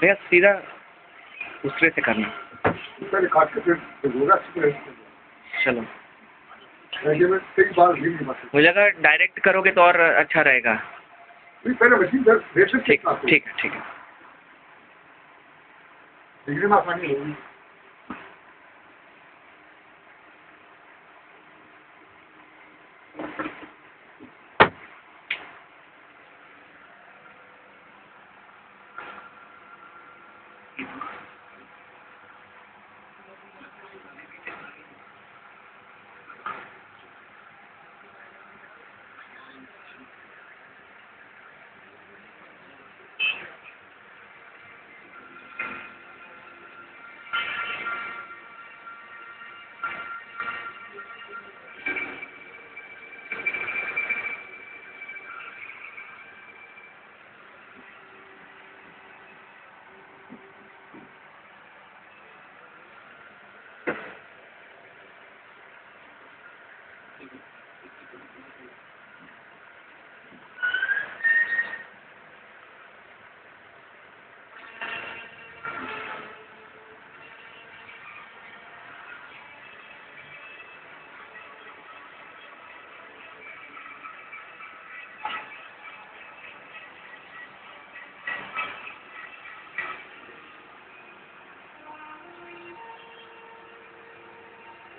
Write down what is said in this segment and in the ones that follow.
भैया सीधा दूसरे से करना। होगा चलो। हो मुझे अगर डायरेक्ट करोगे तो और अच्छा रहेगा। ठीक ठीक है ठीक है। डिग्री में आसानी होगी।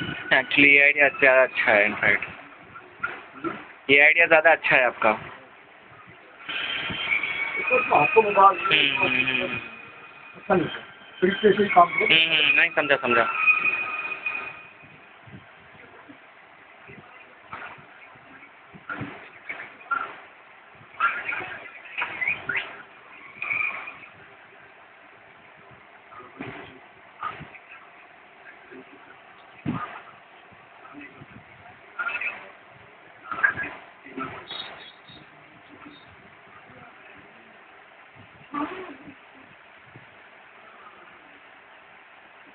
एक्चुअली ये आइडिया ज़्यादा अच्छा है इनफैक्ट ये आइडिया ज़्यादा अच्छा है आपका. हम्म, हम्म, हम्म, नहीं समझा समझा.